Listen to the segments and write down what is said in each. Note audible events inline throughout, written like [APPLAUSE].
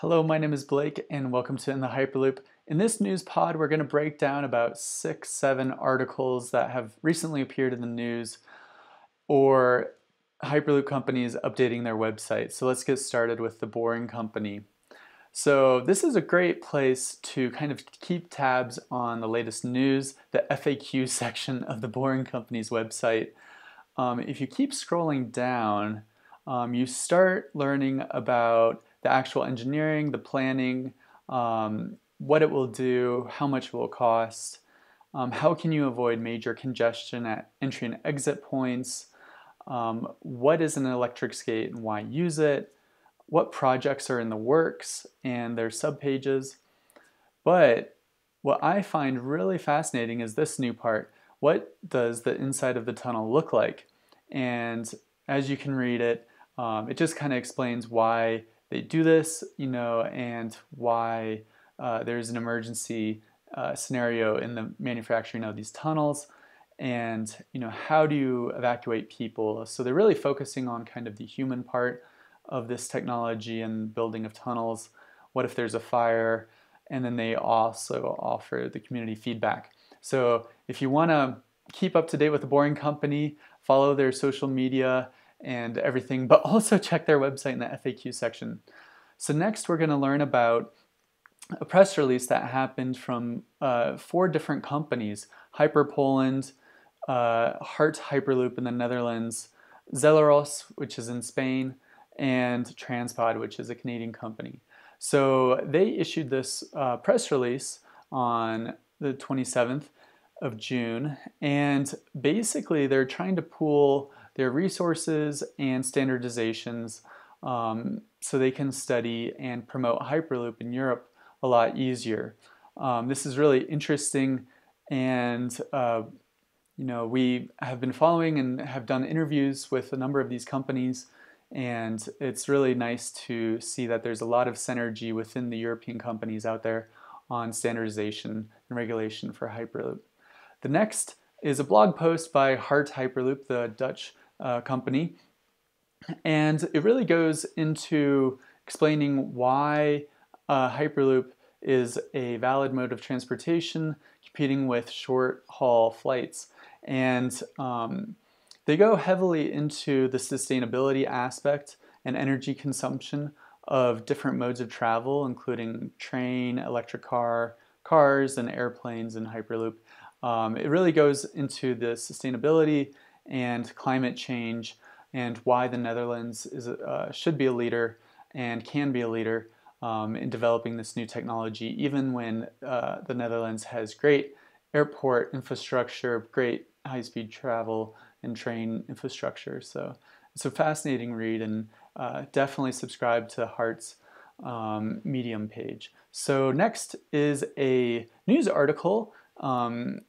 Hello, my name is Blake and welcome to In the Hyperloop. In this news pod, we're going to break down about six, seven articles that have recently appeared in the news or Hyperloop companies updating their website. So let's get started with the Boring Company. So this is a great place to kind of keep tabs on the latest news, the FAQ [LAUGHS] section of the Boring Company's website. Um, if you keep scrolling down, um, you start learning about the actual engineering, the planning, um, what it will do, how much it will cost, um, how can you avoid major congestion at entry and exit points, um, what is an electric skate and why use it, what projects are in the works and their subpages. But what I find really fascinating is this new part. What does the inside of the tunnel look like? And as you can read it, um, it just kind of explains why they do this, you know, and why uh, there's an emergency uh, scenario in the manufacturing of these tunnels. And you know how do you evacuate people? So they're really focusing on kind of the human part of this technology and building of tunnels. What if there's a fire? And then they also offer the community feedback. So if you want to keep up to date with the boring company follow their social media and everything but [LAUGHS] also check their website in the faq section so next we're going to learn about a press release that happened from uh, four different companies Hyper Poland, uh, Hardt Hyperloop in the Netherlands, Zeleros, which is in Spain, and Transpod, which is a Canadian company. So they issued this uh, press release on the 27th of June, and basically they're trying to pool their resources and standardizations um, so they can study and promote Hyperloop in Europe a lot easier. Um, this is really interesting, and uh, you know we have been following and have done interviews with a number of these companies, and it's really nice to see that there's a lot of synergy within the European companies out there on standardization and regulation for Hyperloop. The next is a blog post by Hardt Hyperloop, the Dutch uh, company, and it really goes into explaining why uh, Hyperloop is a valid mode of transportation competing with short haul flights. And um, they go heavily into the sustainability aspect and energy consumption of different modes of travel, including train, electric car, cars, and airplanes and Hyperloop. Um, it really goes into the sustainability and climate change and why the Netherlands is, uh, should be a leader and can be a leader um, in developing this new technology, even when uh, the Netherlands has great airport infrastructure, great high speed travel, and train infrastructure. So it's a fascinating read, and uh, definitely subscribe to Hardt's um, Medium page. So, next is a news article um,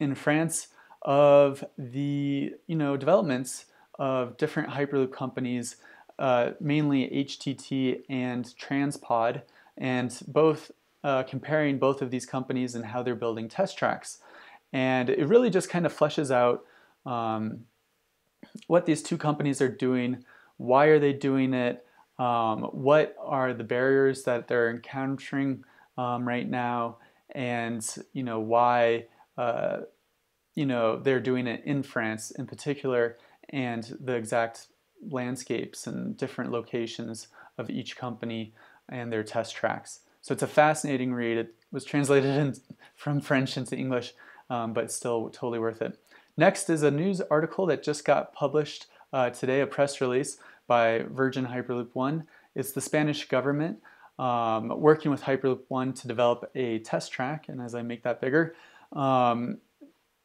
in France of the you know developments of different Hyperloop companies uh, mainly HTT and Transpod, and both uh, comparing both of these companies and how they're building test tracks. And it really just kind of fleshes out um, what these two companies are doing, why are they doing it, um, what are the barriers that they're encountering um, right now, and you know why uh, you know they're doing it in France in particular, and the exact landscapes and different locations of each company and their test tracks. So it's a fascinating read. It was translated [LAUGHS] in, from French into English, um, but still totally worth it. Next is a news article that just got published uh, today, a press release by Virgin Hyperloop One. It's the Spanish government um, working with Hyperloop One to develop a test track. And as I make that bigger, um,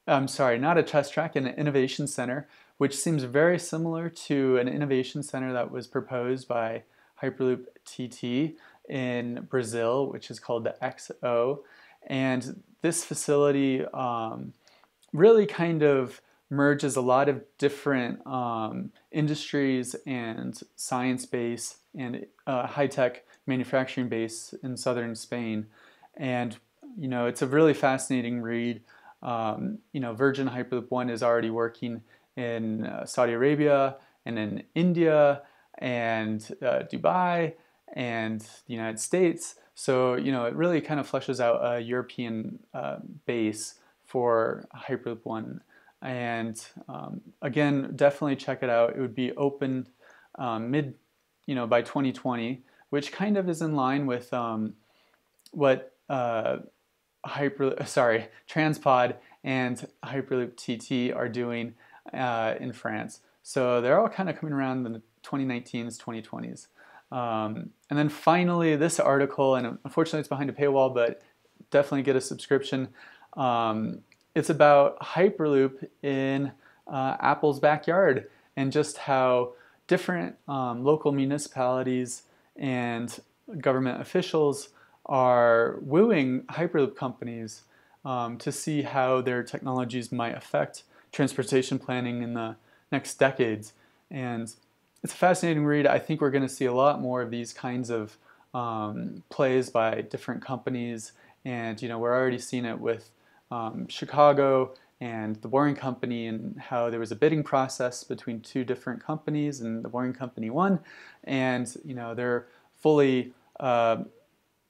I'm sorry, not a test track, an innovation center which seems very similar to an innovation center that was proposed by Hyperloop TT in Brazil, which is called the XO. And this facility um, really kind of merges a lot of different um, industries and science base and uh, high tech manufacturing base in southern Spain. And you know, it's a really fascinating read. Um, you know, Virgin Hyperloop One is already working in uh, Saudi Arabia and in India and uh, Dubai and the United States. So, you know, it really kind of fleshes out a European uh, base for Hyperloop One. And um, again, definitely check it out. It would be open um, mid, you know, by 2020, which kind of is in line with um, what uh, Hyper, sorry, Transpod and Hyperloop TT are doing uh, in France. So they're all kind of coming around in the 2019s, 2020s. Um, and then finally, this article, and unfortunately it's behind a paywall, but definitely get a subscription. Um, it's about Hyperloop in uh, Apple's backyard and just how different um, local municipalities and government officials are wooing Hyperloop companies um, to see how their technologies might affect transportation planning in the next decades. And it's a fascinating read. I think we're going to see a lot more of these kinds of um, plays by different companies. And, you know, we're already seeing it with um, Chicago and the Boring Company and how there was a bidding process between two different companies and the Boring Company won. And, you know, they're fully, uh,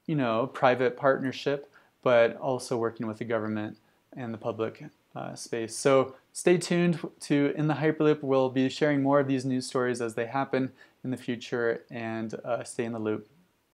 you know, private partnership, but also working with the government and the public uh, space. So stay tuned to In the Hyperloop. We'll be sharing more of these news stories as they happen in the future and uh, stay in the loop.